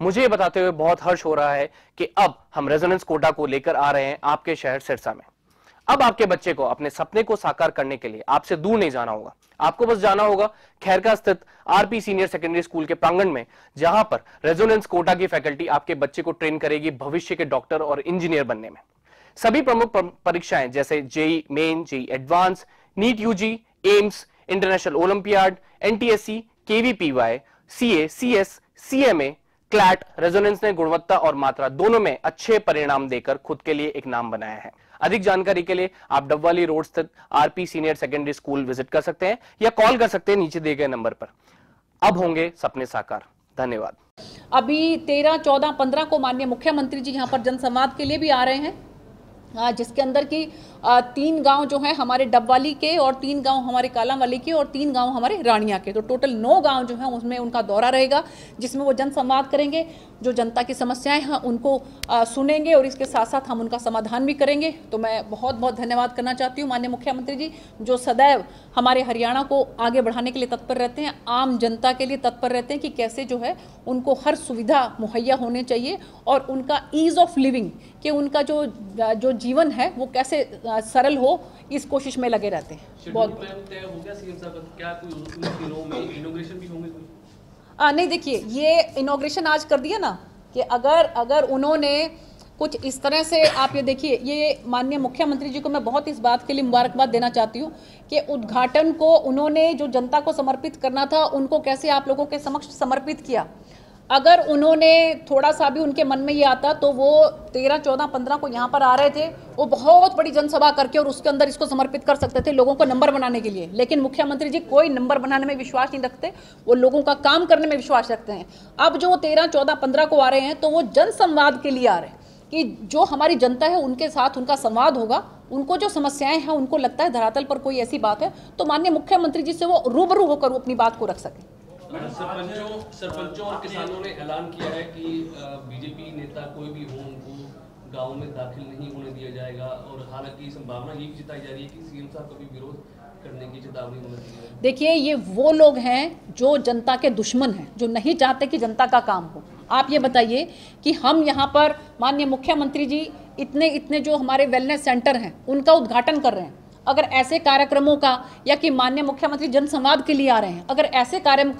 मुझे ये बताते हुए बहुत हर्ष हो रहा है कि अब हम रेजोनेंस कोटा को लेकर आ रहे हैं आपके शहर सिरसा में। अब आपके बच्चे को, अपने सपने को साकार करने के लिए आपसे दूर नहीं जाना होगा। आपको बस जाना होगा खैरका स्थित आरपी सीनियर सेकेंडरी स्कूल के प्रांगण में, जहाँ पर रेजोनेंस कोटा की फैकल्टी आपके बच्चे को ट्रेन करेगी भविष्य के डॉक्टर और इंजीनियर बनने में। सभी प्रमुख परीक्षाएँ जैसे JEE Main, JEE Advanced, NEET UG, AIIMS, international olympiad, NTSC, KVPY, CA, CS, CMA CLAT Resonance ने गुणवत्ता और मात्रा दोनों में अच्छे परिणाम देकर खुद के लिए एक नाम बनाया है। अधिक जानकारी के लिए आप डब्वाली रोड स्थित RP senior secondary school visit कर सकते हैं या कॉल कर सकते हैं नीचे दिए गए नंबर पर। अब होंगे सपने साकार। धन्यवाद। अभी तेरह, चौदह, पंद्रह को माननीय मुख्यमंत्री जी यहाँ पर जनसंवाद के लिए भी आ रहे हैं। जिसके अंदर की तीन गाँव जो हैं हमारे डबवाली के और तीन गाँव हमारे कालांवाली के और तीन गाँव हमारे रानिया के। तो टोटल नौ गाँव जो हैं उसमें उनका दौरा रहेगा, जिसमें वो जनसंवाद करेंगे, जो जनता की समस्याएँ हैं उनको सुनेंगे और इसके साथ साथ हम उनका समाधान भी करेंगे। तो मैं बहुत बहुत धन्यवाद करना चाहती हूँ माननीय मुख्यमंत्री जी, जो सदैव हमारे हरियाणा को आगे बढ़ाने के लिए तत्पर रहते हैं, आम जनता के लिए तत्पर रहते हैं कि कैसे जो है उनको हर सुविधा मुहैया होने चाहिए और उनका ईज ऑफ़ लिविंग कि उनका जो जो जीवन है वो कैसे सरल हो इस कोशिश में लगे रहते हैं बहुत हो गया सीएम साहब का? क्या कोई उन दिनों में इनोग्रेशन भी होंगे कोई आ, नहीं देखिए ये इनोग्रेशन आज कर दिया ना कि अगर अगर उन्होंने कुछ इस तरह से आप ये देखिए ये माननीय मुख्यमंत्री जी को मैं बहुत इस बात के लिए मुबारकबाद देना चाहती हूँ कि उद्घाटन को उन्होंने जो जनता को समर्पित करना था उनको कैसे आप लोगों के समक्ष समर्पित किया अगर उन्होंने थोड़ा सा भी उनके मन में ये आता तो वो तेरह, चौदह, पंद्रह को यहाँ पर आ रहे थे। वो बहुत बड़ी जनसभा करके और उसके अंदर इसको समर्पित कर सकते थे लोगों को नंबर बनाने के लिए। लेकिन मुख्यमंत्री जी कोई नंबर बनाने में विश्वास नहीं रखते, वो लोगों का काम करने में विश्वास रखते हैं। अब जो वो तेरह, चौदह, पंद्रह को आ रहे हैं तो वो जन संवाद के लिए आ रहे हैं कि जो हमारी जनता है, उनके साथ उनका संवाद होगा। उनको जो समस्याएँ हैं, उनको लगता है धरातल पर कोई ऐसी बात है तो माननीय मुख्यमंत्री जी से वो रूबरू होकर वो अपनी बात को रख सकें। सरपंचों सरपंचों और किसानों ने ऐलान किया है कि बीजेपी नेता कोई भी हो, उनको गाँव में दाखिल नहीं होने दिया जाएगा और हालाँकि संभावना ये भी जताई जा रही है कि सीएम साहब विरोध देखिए, ये वो लोग हैं जो जनता के दुश्मन हैं, जो नहीं चाहते कि जनता का काम हो। आप ये बताइए कि हम यहाँ पर माननीय मुख्यमंत्री जी इतने इतने जो हमारे वेलनेस सेंटर हैं, उनका उद्घाटन कर रहे हैं। अगर ऐसे कार्यक्रमों का, या कि माननीय मुख्यमंत्री जनसंवाद के लिए आ रहे हैं, अगर ऐसे कार्य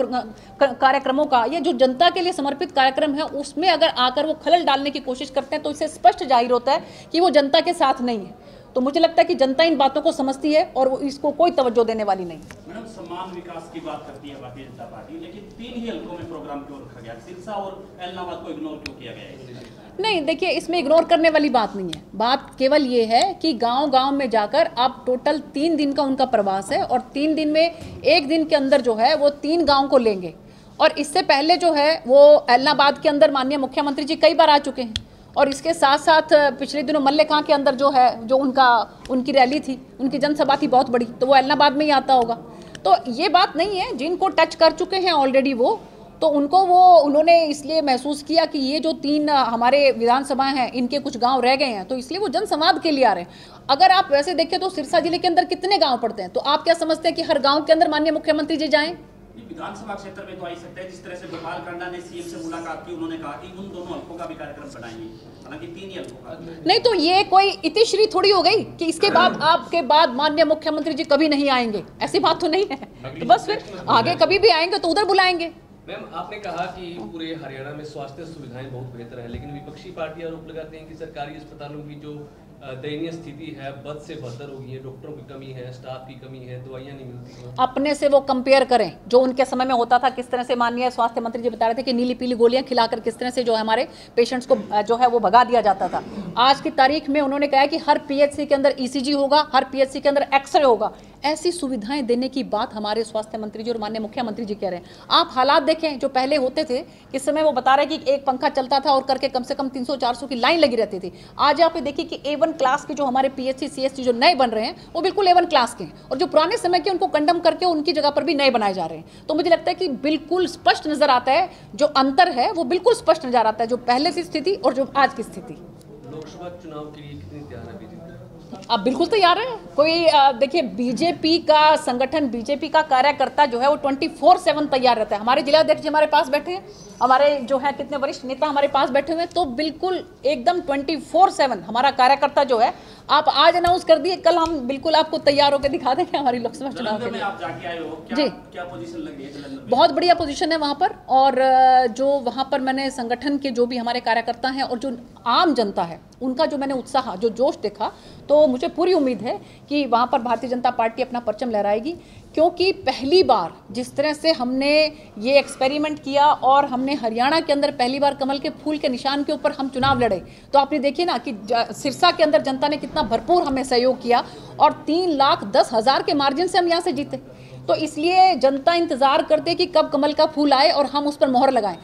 कार्यक्रमों का, या जो जनता के लिए समर्पित कार्यक्रम है, उसमें अगर आकर वो खलल डालने की कोशिश करते हैं तो इससे स्पष्ट ज़ाहिर होता है कि वो जनता के साथ नहीं है। तो मुझे लगता है कि जनता इन बातों को समझती है और वो इसको कोई तवज्जो देने वाली नहीं मैडम, समान विकास की बात करती है भारतीय जनता पार्टी, लेकिन तीन ही हल्कों में प्रोग्राम क्यों रखा गया? सिरसा और एलनाबाद को इग्नोर क्यों किया गया? नहीं, देखिए, इसमें इग्नोर करने वाली बात नहीं है। बात केवल ये है कि गाँव गाँव में जाकर आप टोटल तीन दिन का उनका प्रवास है और तीन दिन में एक दिन के अंदर जो है, वो तीन गाँव को लेंगे। और इससे पहले जो है, वो एलनाबाद के अंदर माननीय मुख्यमंत्री जी कई बार आ चुके हैं। और इसके साथ साथ पिछले दिनों मल्लेखां के अंदर जो है, जो उनका, उनकी रैली थी, उनकी जनसभा थी बहुत बड़ी तो वो एलनाबाद में ही आता होगा। तो ये बात नहीं है, जिनको टच कर चुके हैं ऑलरेडी वो तो उनको वो उन्होंने इसलिए महसूस किया कि ये जो तीन हमारे विधानसभा हैं इनके कुछ गाँव रह गए हैं तो इसलिए वो जनसंवाद के लिए आ रहे हैं। अगर आप वैसे देखें तो सिरसा ज़िले के अंदर कितने गाँव पड़ते हैं? तो आप क्या समझते हैं कि हर गाँव के अंदर माननीय मुख्यमंत्री जी जाएँ? विधानसभा क्षेत्र में तो आ ही सकता है जिस तरह से गोपाल कांडा ने सीएम से मुलाकात की उन्होंने कहा कि उन दोनों हल्कों का भी कार्यक्रम बनाएँगे हालाँकि तीन ही हल्कों का। नहीं तो ये कोई इतिश्री थोड़ी हो गई कि इसके बाद आपके बाद माननीय मुख्यमंत्री जी कभी नहीं आएँगे? ऐसी बात तो नहीं है। तो बस फिर आगे कभी भी आएँगे तो उधर बुलाएँगे। मैम, आपने कहा कि पूरे हरियाणा में स्वास्थ्य सुविधाएँ बहुत बेहतर है, लेकिन विपक्षी पार्टी आरोप लगाते हैं कि सरकारी अस्पतालों की जो दयनीय स्थिति है, बद से बदतर हो गई है, डॉक्टरों की कमी है, स्टाफ की कमी है, दवाइयाँ नहीं मिलती अपने से वो कंपेयर करें, जो उनके समय में होता था, किस तरह से माननीय स्वास्थ्य मंत्री जी बता रहे थे कि नीली पीली गोलियाँ खिलाकर किस तरह से जो हमारे पेशेंट्स को जो है वो भगा दिया जाता था। आज की तारीख में उन्होंने कहा कि हर पीएचसी के अंदर ईसीजी होगा, हर पीएचसी के अंदर एक्सरे होगा। ऐसी सुविधाएँ देने की बात हमारे स्वास्थ्य मंत्री जी और माननीय मुख्यमंत्री जी कह रहे हैं। आप हालात देखें जो पहले होते थे किस समय वो बता रहे हैं कि एक पंखा चलता था और करके कम से कम 300-400 की लाइन लगी रहती थी। आज आप देखिए कि ए क्लास के जो हमारे पीएचसी सीएससी जो नए बन रहे हैं वो बिल्कुल ए वन क्लास के हैं। और जो पुराने समय के उनको कंडम करके उनकी जगह पर भी नए बनाए जा रहे हैं। तो मुझे लगता है कि बिल्कुल स्पष्ट नज़र आता है जो अंतर है वो बिल्कुल स्पष्ट नज़र आता है जो पहले की स्थिति और जो आज की स्थिति। लोकसभा चुनाव के लिए कितनी तैयार है? आप बिल्कुल तैयार हैं? कोई देखिए बीजेपी का संगठन बीजेपी का कार्यकर्ता जो है वो 24 सेवन तैयार रहता है। हमारे जिलाध्यक्ष जी हमारे पास बैठे हैं। हमारे जो है कितने वरिष्ठ नेता हमारे पास बैठे हुए हैं। तो बिल्कुल एकदम 24 सेवन हमारा कार्यकर्ता जो है आप आज अनाउंस कर दिए कल हम बिल्कुल आपको तैयार होकर दिखा देंगे हमारी लोकसभा चुनाव के लिए। जी। क्या पोजीशन लग रही है बहुत बढ़िया पोजीशन है वहाँ पर। और जो वहाँ पर मैंने संगठन के जो भी हमारे कार्यकर्ता हैं और जो आम जनता है उनका जो मैंने उत्साह जो जोश देखा तो मुझे पूरी उम्मीद है कि वहाँ पर भारतीय जनता पार्टी अपना परचम लहराएगी, क्योंकि पहली बार जिस तरह से हमने ये एक्सपेरिमेंट किया और हमने हरियाणा के अंदर पहली बार कमल के फूल के निशान के ऊपर हम चुनाव लड़े तो आपने देखिए ना कि सिरसा के अंदर जनता ने कितना भरपूर हमें सहयोग किया और तीन लाख दस हज़ार के मार्जिन से हम यहाँ से जीते। तो इसलिए जनता इंतज़ार करते कि कब कमल का फूल आए और हम उस पर मोहर लगाएँ।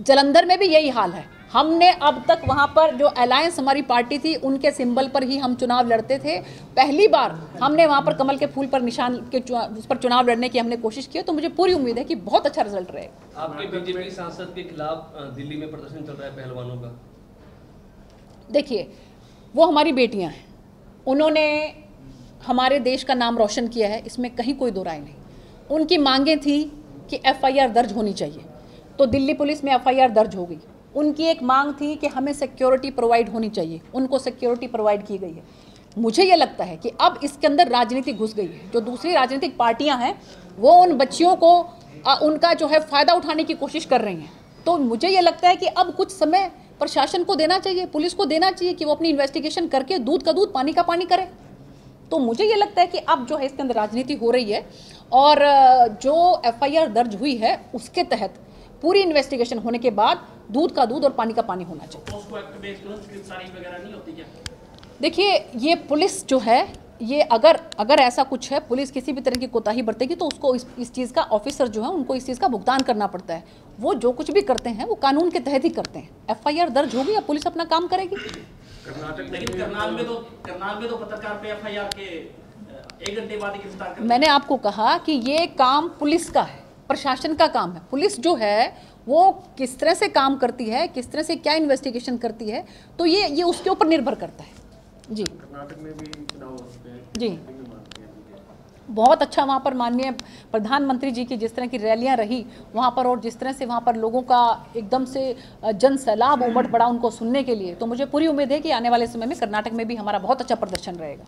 जलंधर में भी यही हाल है। हमने अब तक वहाँ पर जो अलायंस हमारी पार्टी थी उनके सिंबल पर ही हम चुनाव लड़ते थे। पहली बार हमने वहाँ पर कमल के फूल पर निशान के उस पर चुनाव लड़ने की हमने कोशिश की तो मुझे पूरी उम्मीद है कि बहुत अच्छा रिज़ल्ट रहेगा आपके बीजेपी सांसद के खिलाफ दिल्ली में प्रदर्शन चल रहा है पहलवानों का? देखिए वो हमारी बेटियाँ हैं। उन्होंने हमारे देश का नाम रोशन किया है इसमें कहीं कोई दो राय नहीं। उनकी मांगें थी कि एफआईआर दर्ज होनी चाहिए। तो दिल्ली पुलिस में एफआईआर दर्ज हो गई। उनकी एक मांग थी कि हमें सिक्योरिटी प्रोवाइड होनी चाहिए। उनको सिक्योरिटी प्रोवाइड की गई है। मुझे ये लगता है कि अब इसके अंदर राजनीति घुस गई है। जो दूसरी राजनीतिक पार्टियाँ हैं वो उन बच्चियों को अ, उनका जो है फ़ायदा उठाने की कोशिश कर रही हैं। तो मुझे ये लगता है कि अब कुछ समय प्रशासन को देना चाहिए पुलिस को देना चाहिए कि वो अपनी इन्वेस्टिगेशन करके दूध का दूध पानी का पानी करे। तो मुझे ये लगता है कि अब जो है इसके अंदर राजनीति हो रही है और जो एफआईआर दर्ज हुई है उसके तहत पूरी इन्वेस्टिगेशन होने के बाद दूध का दूध और पानी का पानी होना चाहिए। देखिए ये पुलिस जो है ये अगर अगर ऐसा कुछ है पुलिस किसी भी तरह की कोताही बरतेगी तो उसको इस, इस चीज़ का ऑफिसर जो है उनको इस चीज़ का भुगतान करना पड़ता है। वो जो कुछ भी करते हैं वो कानून के तहत ही करते हैं। एफआईआर दर्ज होगी या पुलिस अपना काम करेगी? करनाल में तो करनाल में तो पत्रकार पे एफआईआर के एक घंटे बाद गिरफ़्तार मैंने आपको कहा कि ये काम पुलिस का है। प्रशासन का काम है। पुलिस जो है वो किस तरह से काम करती है किस तरह से क्या इन्वेस्टिगेशन करती है तो ये ये उसके ऊपर निर्भर करता है। जी। कर्नाटक में भी चुनाव हैं। जी? बहुत अच्छा वहाँ पर माननीय प्रधानमंत्री जी की जिस तरह की रैलियाँ रही वहाँ पर और जिस तरह से वहाँ पर लोगों का एकदम से जन सैलाब उमड़ पड़ा उनको सुनने के लिए तो मुझे पूरी उम्मीद है कि आने वाले समय में कर्नाटक में भी हमारा बहुत अच्छा प्रदर्शन रहेगा।